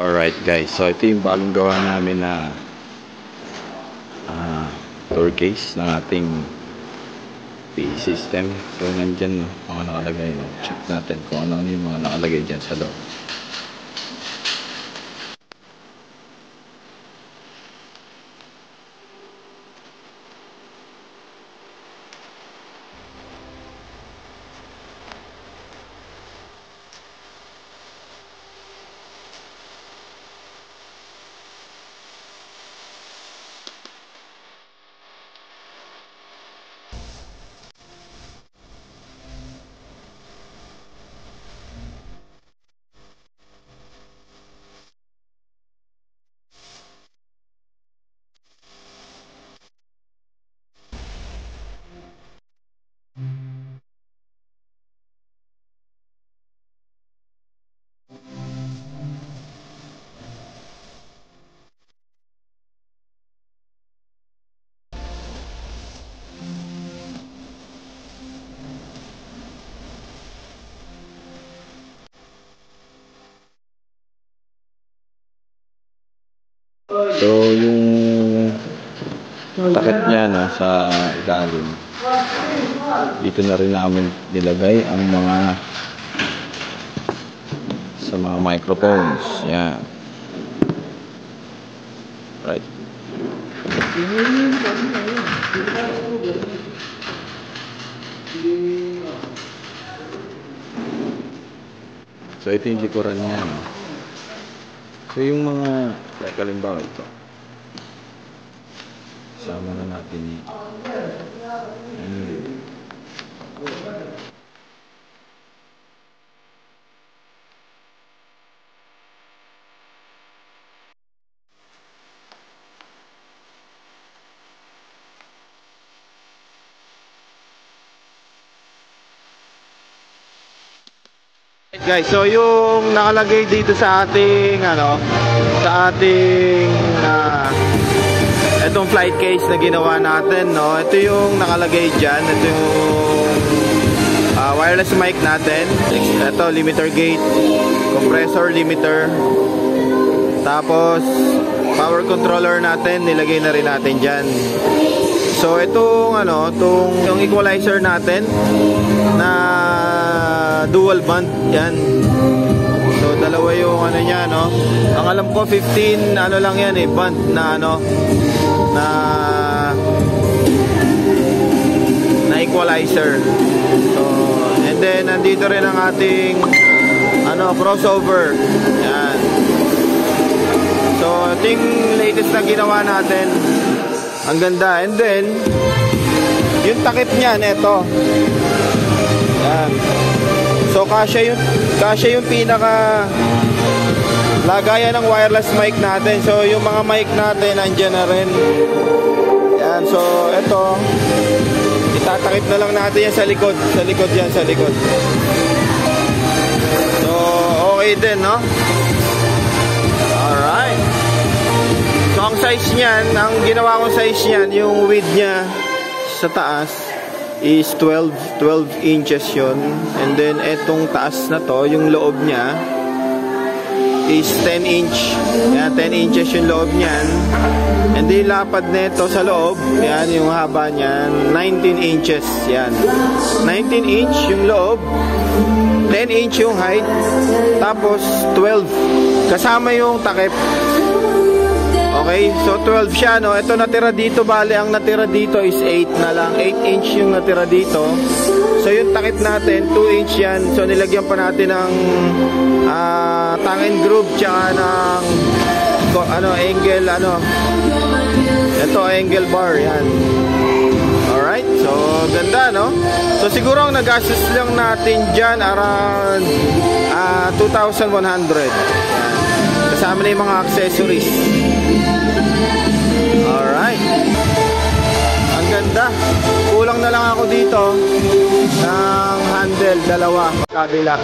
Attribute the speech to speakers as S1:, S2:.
S1: Alright guys, so ito yung bagong gawa namin na ah, door case ng ating PE system. So nandyan mga nakalagay. Check natin kung ano yung mga nakalagay dyan sa loob. So yung takip niya no, sa ilalim. Dito na rin namin nilagay ang mga sa mga microphones. Yan. Right. So ito yung likuran niya. No? So yung mga, like halimbawa ito. Sama na natin yung Hmm. Guys, so yung nakalagay dito sa ating ano, sa ating ah, itong flight case na ginawa natin, no. Ito yung nakalagay diyan, ito yung ah, wireless mic natin. Ito limiter gate, compressor limiter. Tapos power controller natin, nilagay na rin natin diyan. So itong ano, itong yung equalizer natin na dual band yan. So dalawa yung ano niya no. Ang alam ko 15 ano lang yan eh band na ano na na equalizer. So and then nandito rin ang ating ano crossover. Yan. So yung latest na ginawa natin. Ang ganda. And then yung takip niyan ito. Yan. So kasya yung kasya yung pinaka lagayan ng wireless mic natin. So yung mga mic natin nandiyan na rin. Yan. So ito itatakip na lang natin yan sa likod. Sa likod yan, sa likod. So okay din, no? Alright. So ang size niyan, ang ginawa kong size niyan, yung width niya sa taas is 12 12 inches yon and then etong taas na to yung loob niya is 10 inch. Yan 10 inches yung loob niyan. And then lapad nito sa loob. Yan yung haba niyan 19 inches. Yan. 19 inch yung loob. 10 inch yung height. Tapos 12 kasama yung takip Okay, so 12 siya, no? Ito natira dito, bale, ang natira dito is 8 na lang. 8 inch yung natira dito. So yung takip natin, 2 inch yan. So nilagyan pa natin ng uh, tang and groove, tsaka ng ano, angle, ano. Ito, angle bar, yan. Alright, so ganda, no? So siguro ang nagastos lang natin dyan around uh, 2,100. Kasama na yung mga accessories. Alright. Ang ganda. Kulang na lang ako dito ng handle, dalawa, kabila.